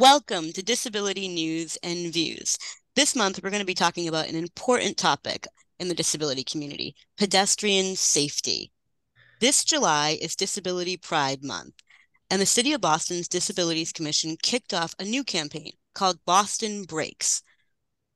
Welcome to Disability News and Views. This month, we're going to be talking about an important topic in the disability community pedestrian safety. This July is Disability Pride Month, and the City of Boston's Disabilities Commission kicked off a new campaign called Boston Brakes,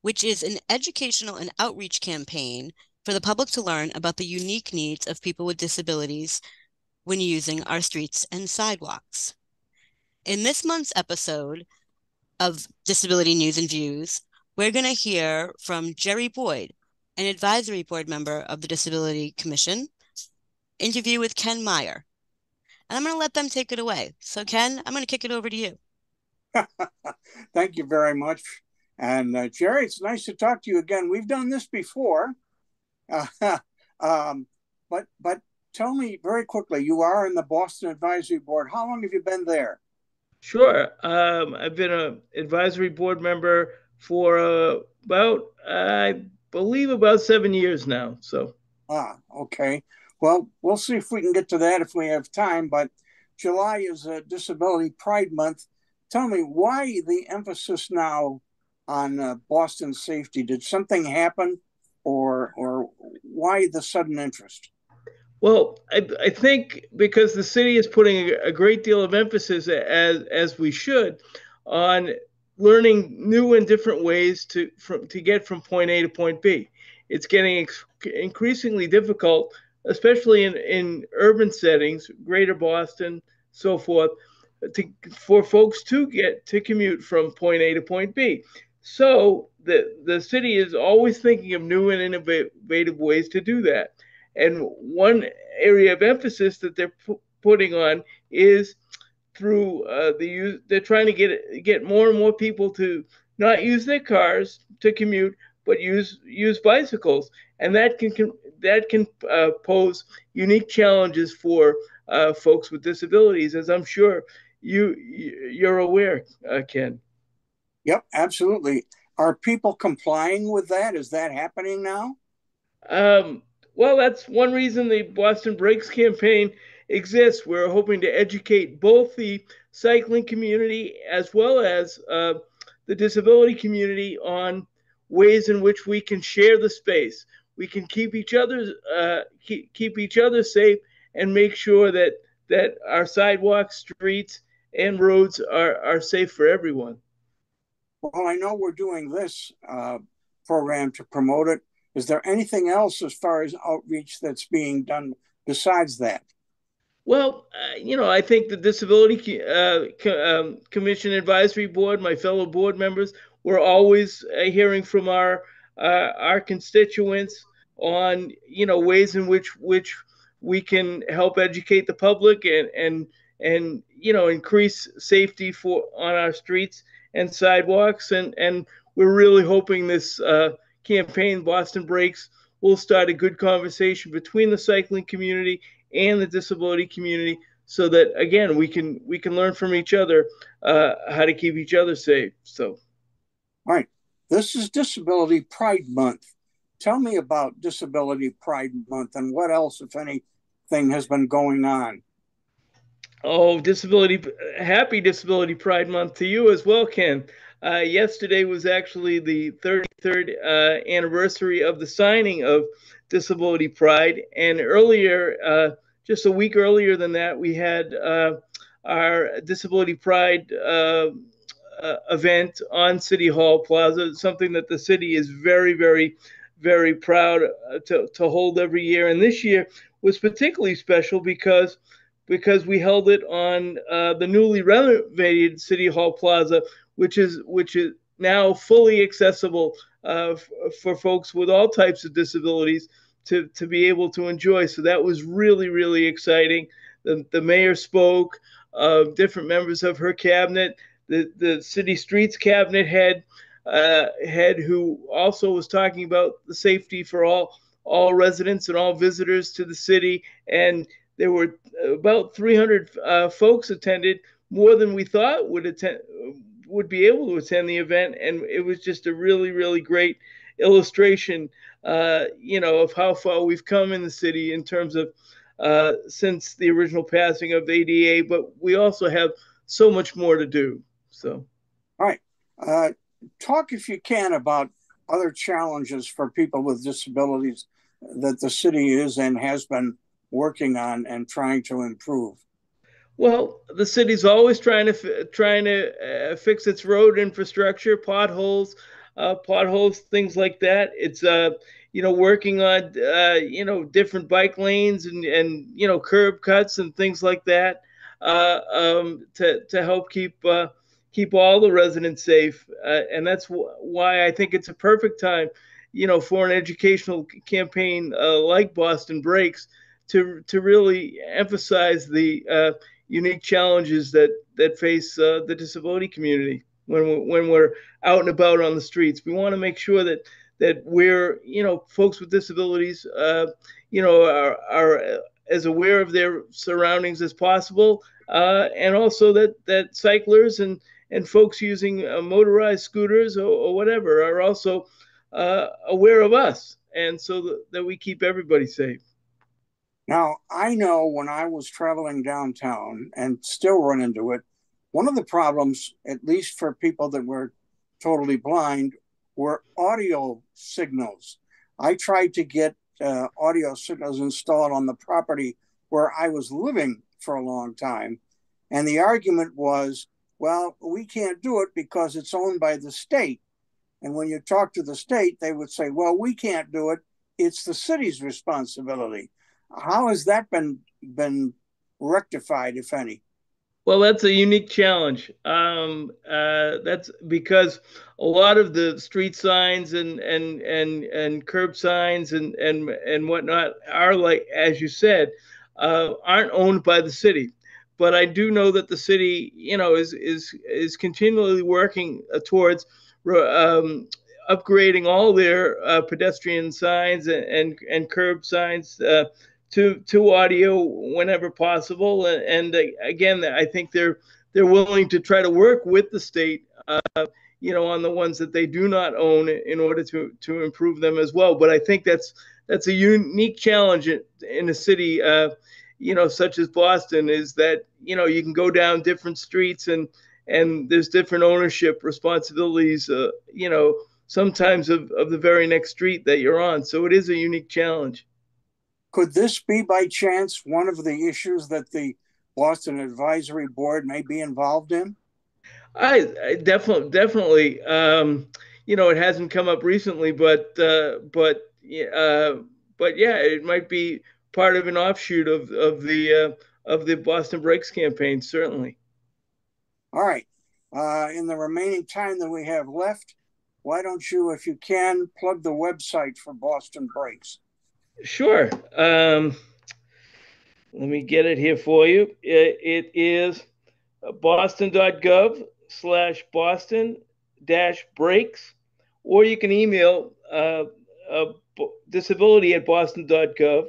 which is an educational and outreach campaign for the public to learn about the unique needs of people with disabilities when using our streets and sidewalks. In this month's episode of Disability News and Views, we're going to hear from Jerry Boyd, an advisory board member of the Disability Commission, interview with Ken Meyer. And I'm going to let them take it away. So, Ken, I'm going to kick it over to you. Thank you very much. And uh, Jerry, it's nice to talk to you again. We've done this before. Uh, um, but but tell me very quickly, you are in the Boston Advisory Board. How long have you been there? Sure. Um, I've been an advisory board member for uh, about, I believe, about seven years now. So. Ah, okay. Well, we'll see if we can get to that if we have time. But July is a Disability Pride Month. Tell me why the emphasis now on uh, Boston safety? Did something happen, or or why the sudden interest? Well, I, I think because the city is putting a, great deal of emphasis, as as we should, on learning new and different ways to from to get from point A to point B. It's getting ex- increasingly difficult, especially in, in urban settings, greater Boston, so forth, to, for folks to get to commute from point A to point B. So the the city is always thinking of new and innovative ways to do that. And one area of emphasis that they're pu- putting on is through uh, the use. They're trying to get get more and more people to not use their cars to commute, but use use bicycles, and that can, can that can uh, pose unique challenges for uh, folks with disabilities, as I'm sure you you're aware, uh, Ken. Yep, absolutely. Are people complying with that? Is that happening now? Um, well, that's one reason the Boston Brakes campaign exists. We're hoping to educate both the cycling community as well as uh, the disability community on ways in which we can share the space. We can keep each other uh, keep, keep each other safe and make sure that that our sidewalks, streets, and roads are, are safe for everyone. Well, I know we're doing this uh, program to promote it is there anything else as far as outreach that's being done besides that? Well, uh, you know, I think the Disability uh, um, Commission Advisory Board, my fellow board members, we're always uh, hearing from our uh, our constituents on you know ways in which which we can help educate the public and and and you know increase safety for on our streets and sidewalks and and we're really hoping this uh, campaign, Boston Brakes, will start a good conversation between the cycling community and the disability community so that again we can we can learn from each other uh, how to keep each other safe so. All right. This is disability pride month. Tell me about disability pride month and what else if anything has been going on. Oh disability happy disability pride month to you as well ken uh, yesterday was actually the 33rd uh, anniversary of the signing of Disability Pride. And earlier, uh, just a week earlier than that, we had uh, our Disability Pride uh, uh, event on City Hall Plaza, something that the city is very, very, very proud to, to hold every year. And this year was particularly special because because we held it on the newly renovated City Hall Plaza, which is which is now fully accessible uh, f- for folks with all types of disabilities to, to be able to enjoy. So that was really, really exciting. The, the mayor spoke, uh, different members of her cabinet, the, the city streets cabinet head, uh, head who also was talking about the safety for all all residents and all visitors to the city. And there were about 300 uh, folks attended, more than we thought would attend would be able to attend the event, and it was just a really, really great illustration, uh, you know, of how far we've come in the city in terms of uh, since the original passing of ADA. But we also have so much more to do. So. all right, Uh, talk, if you can, about other challenges for people with disabilities that the city is and has been working on and trying to improve. Well, the city's always trying to trying to uh, fix its road infrastructure, potholes, uh, potholes, things like that. It's uh, you know, working on uh, you know different bike lanes and and you know curb cuts and things like that uh, um, to to help keep uh, keep all the residents safe. Uh, and that's why I think it's a perfect time, you know, for an educational campaign uh, like Boston Brakes to to really emphasize the uh, unique challenges that that face the disability community when we're, when we're out and about on the streets. We want to make sure that that we're you know folks with disabilities uh, you know are, are as aware of their surroundings as possible uh, and also that that cyclers and and folks using uh, motorized scooters or, or, whatever are also uh, aware of us and so that, that we keep everybody safe now i know when i was traveling downtown and still run into it one of the problems at least for people that were totally blind were audio signals. I tried to get uh, audio signals installed on the property where I was living for a long time. And the argument was, well, we can't do it because it's owned by the state. And when you talk to the state, they would say, well, we can't do it. It's the city's responsibility. How has that been been rectified, if any? Well, that's a unique challenge. Um, uh, that's because a lot of the street signs and and and and curb signs and and and whatnot are like, as you said, uh, aren't owned by the city. But I do know that the city, you know, is is is continually working towards um, upgrading all their uh, pedestrian signs and and, and curb signs uh, to to audio whenever possible. And, and uh, again, I think they're they're willing to try to work with the state, uh, you know, on the ones that they do not own in order to to improve them as well. But I think that's that's a unique challenge in, in a city, uh, you know, such as Boston, is that you know you can go down different streets and and there's different ownership responsibilities, uh, you know, sometimes of, of the very next street that you're on. So it is a unique challenge. Could this be by chance one of the issues that the Boston Advisory Board may be involved in? I, I definitely, definitely. Um, you know, it hasn't come up recently, but uh, but uh, but yeah, it might be part of an offshoot of of the uh, of the Boston Brakes campaign, certainly. All right. Uh, in the remaining time that we have left, why don't you, if you can, plug the website for Boston Brakes? Sure. Um, let me get it here for you. it, it is boston.gov slash boston dash brakes, or you can email uh, uh, disability at boston.gov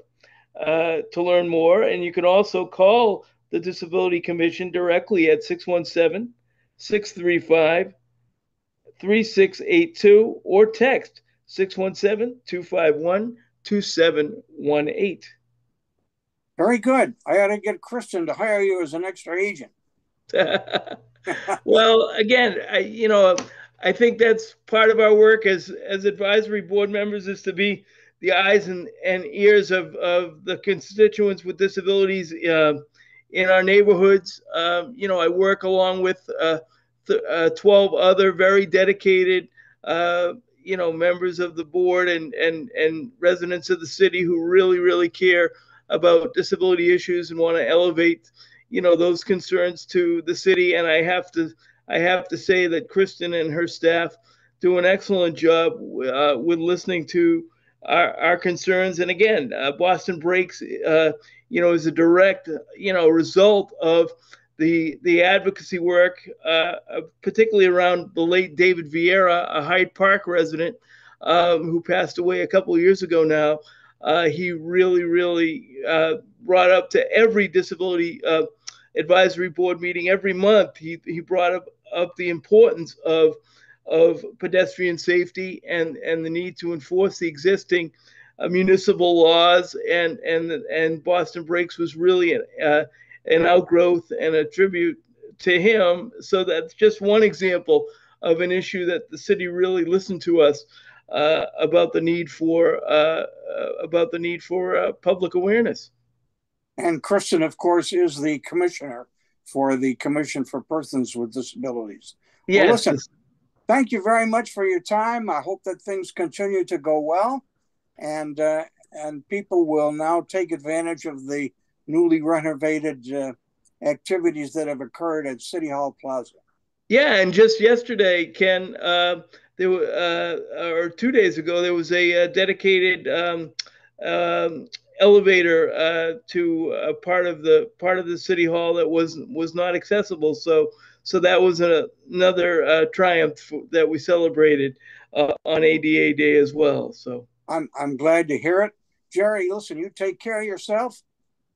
uh, to learn more. And you can also call the Disability Commission directly at 617 635 3682 or text 617 251 2718. Very good. I ought to get Kristen to hire you as an extra agent. well, again, I, you know, I think that's part of our work as as advisory board members is to be the eyes and, and ears of, of the constituents with disabilities uh, in our neighborhoods. Uh, you know, I work along with uh, th- uh, 12 other very dedicated uh, you know members of the board and and and residents of the city who really really care about disability issues and want to elevate you know those concerns to the city. And i have to i have to say that kristen and her staff do an excellent job uh, with listening to our, our concerns. And again uh, boston brakes uh, you know is a direct you know result of the the advocacy work, uh, particularly around the late David Vieira, a Hyde Park resident um, who passed away a couple of years ago now. Uh, he really, really uh, brought up to every disability uh, advisory board meeting every month. He, he brought up, up the importance of of pedestrian safety and, and the need to enforce the existing uh, municipal laws and and and Boston Brakes was really uh, an outgrowth and a tribute to him. So that's just one example of an issue that the city really listened to us uh, about the need for uh, uh about the need for uh, public awareness. And Kristen, of course, is the commissioner for the Commission for Persons with Disabilities. Yes. Well, listen, thank you very much for your time. I hope that things continue to go well, and uh, and people will now take advantage of the newly renovated uh, activities that have occurred at City Hall Plaza. Yeah, and just yesterday, Ken, uh, there uh, or two days ago, there was a, uh, dedicated um, um, elevator uh, to a part of the part of the city hall that was was not accessible. So so that was a, another uh, triumph that we celebrated uh, on ADA Day as well. So I'm I'm glad to hear it, Jerry. Listen, you take care of yourself,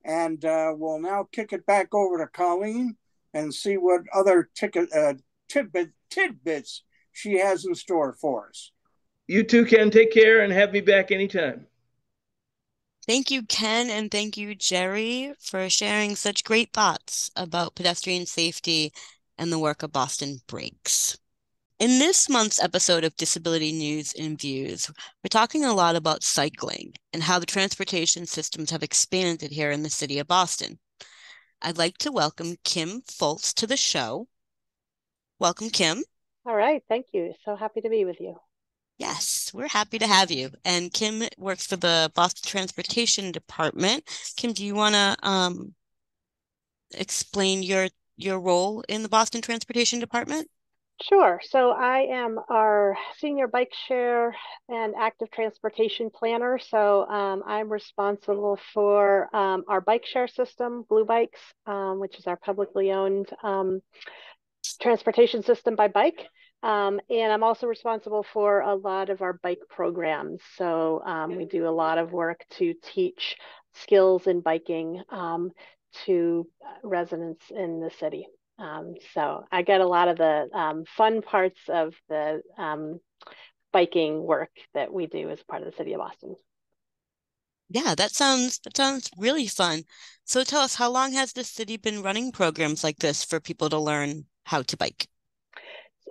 and uh, we'll now kick it back over to Colleen and see what other ticket uh, tidbit tidbits she has in store for us. You too, Ken. Take care and have me back anytime. Thank you, Ken, and thank you, Jerry, for sharing such great thoughts about pedestrian safety and the work of Boston Brakes. In this month's episode of Disability News and Views, we're talking a lot about cycling and how the transportation systems have expanded here in the city of Boston. I'd like to welcome Kim Foltz to the show. Welcome, Kim. All right. Thank you. So happy to be with you. Yes, we're happy to have you. And Kim works for the Boston Transportation Department. Kim, do you want to um, explain your your role in the Boston Transportation Department? Sure. So I am our senior bike share and active transportation planner. So um, I'm responsible for um, our bike share system, Blue Bikes, um, which is our publicly owned um, transportation system by bike. Um, and I'm also responsible for a lot of our bike programs. So um, we do a lot of work to teach skills in biking to residents in the city. Um, so I get a lot of the um, fun parts of the um, biking work that we do as part of the city of Boston. Yeah, that sounds that sounds really fun. So tell us, how long has the city been running programs like this for people to learn how to bike?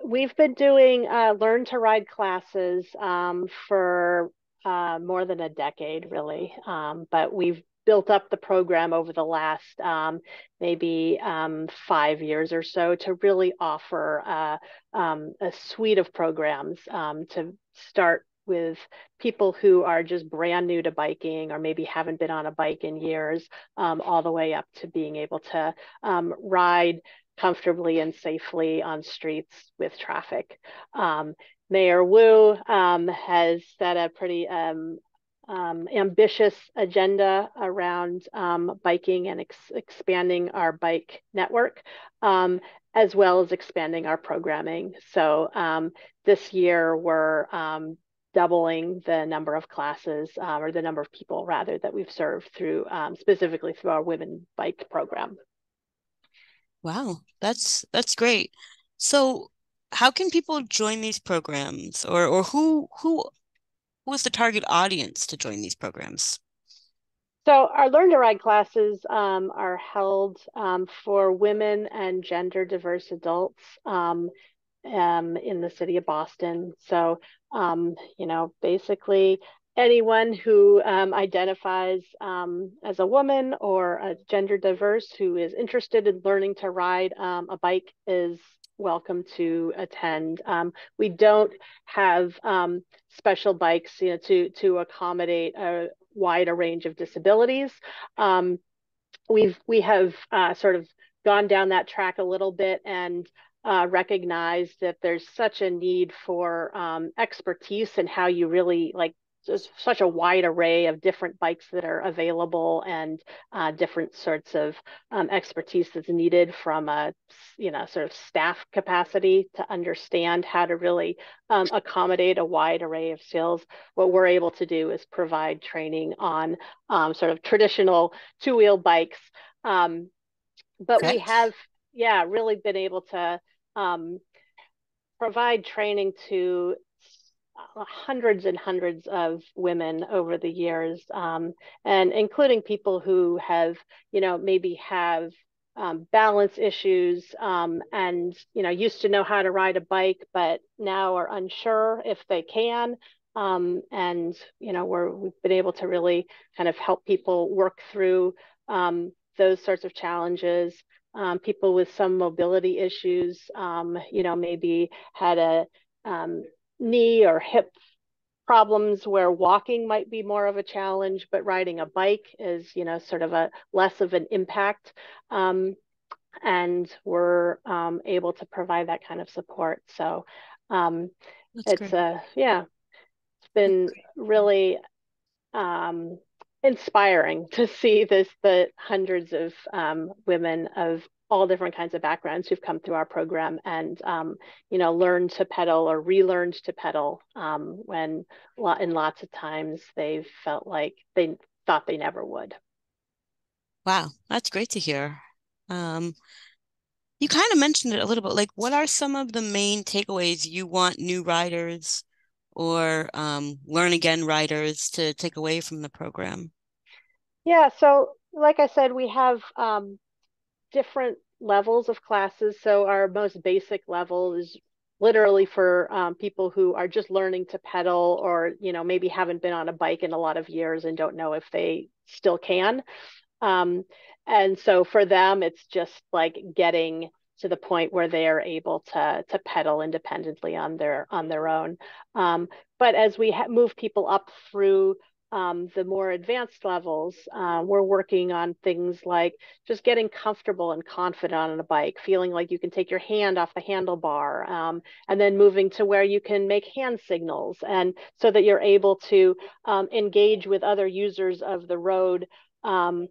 we've been doing uh, learn to ride classes um, for uh, more than a decade, really. Um, but we've built up the program over the last um, maybe um, five years or so to really offer uh, um, a suite of programs um, to start with people who are just brand new to biking or maybe haven't been on a bike in years, um, all the way up to being able to um, ride comfortably and safely on streets with traffic. Mayor Wu um, has set a pretty um, um ambitious agenda around um, biking and ex expanding our bike network, um, as well as expanding our programming. So this year we're doubling the number of classes uh, or the number of people rather that we've served through specifically through our women bike program. Wow, that's that's great. So, how can people join these programs, or or who who who is the target audience to join these programs? So our Learn to Ride classes um, are held um, for women and gender diverse adults um, um in the city of Boston. So, um, you know, basically anyone who um, identifies as a woman or a gender diverse who is interested in learning to ride a bike is welcome to attend. Um, we don't have um, special bikes you know, to, to accommodate a wider range of disabilities. Um, we've, we have uh, sort of gone down that track a little bit and uh, that there's such a need for um, expertise and how you really like there's such a wide array of different bikes that are available and uh, different sorts of um, expertise that's needed from a you know sort of staff capacity to understand how to really um, accommodate a wide array of skills what we're able to do is provide training on um, sort of traditional two-wheel bikes um, but okay. we have yeah really been able to um, provide training to hundreds and hundreds of women over the years, um, and including people who have, you know, maybe have um, balance issues um, and you know used to know how to ride a bike but now are unsure if they can um, and you know we're we've been able to really kind of help people work through um, those sorts of challenges. Um, people with some mobility issues um, you know maybe had a knee or hip problems where walking might be more of a challenge, but riding a bike is, you know, sort of a less of an impact. Um, and we're um, able to provide that kind of support. So um, it's a, uh, yeah, it's been really um, inspiring to see this, the hundreds of um, women of all different kinds of backgrounds who've come through our program and um, you know learned to pedal or relearned to pedal um, when in lots of times they've felt like they thought they never would. Wow that's great to hear. Um, you kind of mentioned it a little bit like what are some of the main takeaways you want new riders or um, learn again riders to take away from the program? Yeah so like i said we have um, different levels of classes. So our most basic level is literally for um, people who are just learning to pedal or you know maybe haven't been on a bike in a lot of years and don't know if they still can um, and so for them it's just like getting to the point where they are able to to pedal independently on their on their own um, but as we move people up through um, the more advanced levels, uh, we're working on things like just getting comfortable and confident on a bike, feeling like you can take your hand off the handlebar, um, and then moving to where you can make hand signals, and so that you're able to um, engage with other users of the road. Um,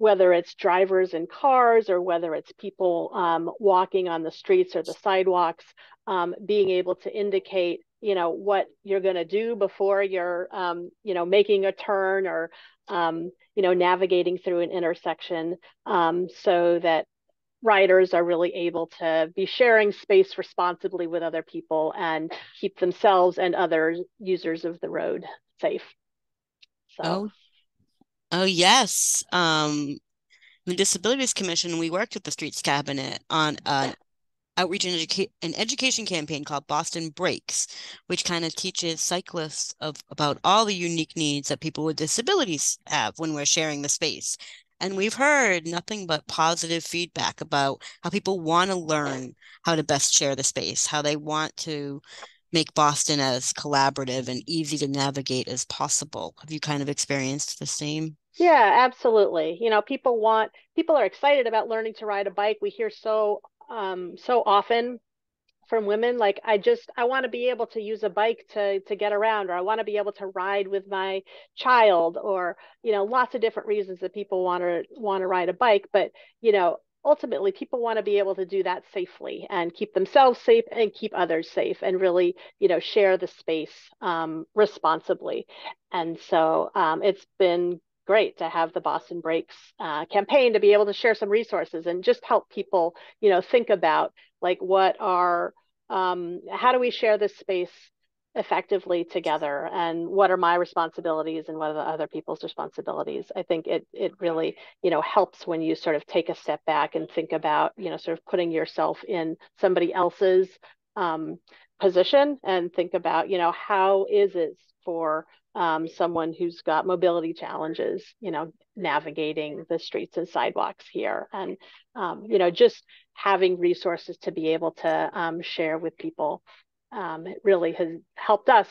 whether it's drivers in cars or whether it's people um, walking on the streets or the sidewalks, um, being able to indicate you know what you're going to do before you're um, you know making a turn or um, you know navigating through an intersection um, so that riders are really able to be sharing space responsibly with other people and keep themselves and other users of the road safe. So oh, oh yes. Um the disabilities commission we worked with the streets cabinet on an outreach and, educa- an education campaign called Boston Brakes, which kind of teaches cyclists of about all the unique needs that people with disabilities have when we're sharing the space. And we've heard nothing but positive feedback about how people want to learn how to best share the space, how they want to make Boston as collaborative and easy to navigate as possible. Have you kind of experienced the same? Yeah, absolutely. You know, people want people are excited about learning to ride a bike. We hear so um, so often from women like i just i want to be able to use a bike to to get around or i want to be able to ride with my child or you know lots of different reasons that people want to want to ride a bike but you know ultimately people want to be able to do that safely and keep themselves safe and keep others safe and really you know share the space um, responsibly. And so um, it's been great to have the Boston Brakes uh, campaign to be able to share some resources and just help people, you know, think about like what are, um, how do we share this space effectively together and what are my responsibilities and what are the other people's responsibilities? I think it it really you know helps when you sort of take a step back and think about you know sort of putting yourself in somebody else's um, position and think about you know how is it for um, someone who's got mobility challenges, you know, navigating the streets and sidewalks here, and um, you know, just having resources to be able to um, share with people. Um, really has helped us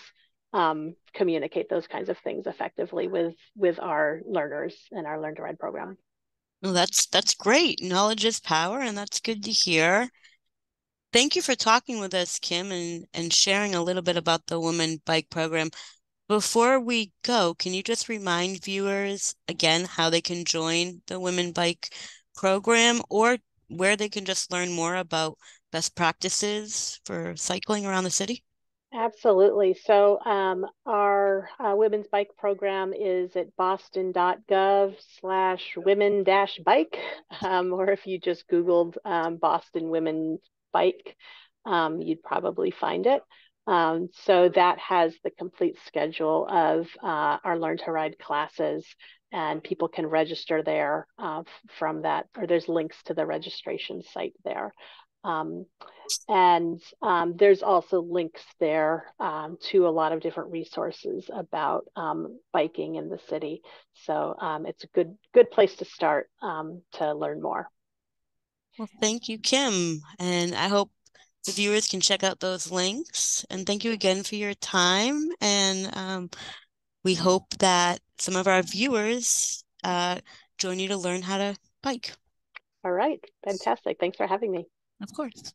um, communicate those kinds of things effectively with with our learners in our Learn to Ride program. Well, that's that's great. Knowledge is power, and that's good to hear. Thank you for talking with us, Kim, and, and sharing a little bit about the Women Bike Program. Before we go, can you just remind viewers again how they can join the Women Bike program or where they can just learn more about best practices for cycling around the city? Absolutely. So um, our uh, women's bike program is at boston.gov slash women dash bike, um, or if you just Googled um, Boston Women Bike, um, you'd probably find it. Um, so that has the complete schedule of uh, our Learn to Ride classes. and people can register there uh, from that, or there's links to the registration site there. Um, and um, there's also links there um, to a lot of different resources about um, biking in the city. So um, it's a good good place to start to learn more. Well, thank you, Kim, and I hope the viewers can check out those links. And thank you again for your time. And um, we hope that some of our viewers uh, join you to learn how to bike. All right, fantastic. Thanks for having me. Of course.